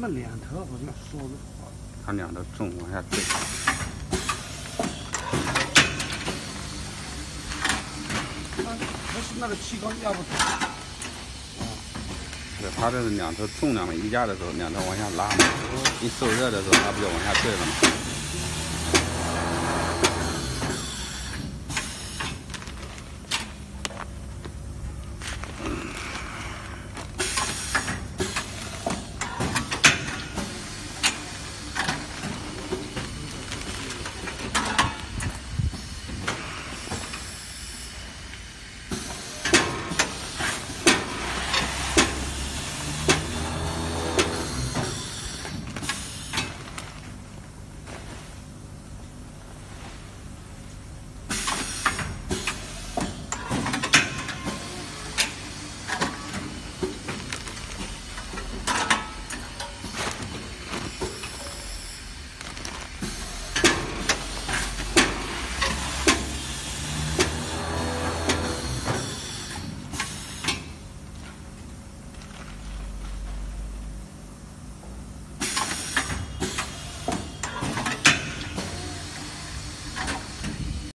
那两头好像说的他，它两头重往下坠。那是那个气缸压不住。对，它这是两头重量嘛，一压的时候两头往下拉嘛，一受热的时候它不就往下坠了吗？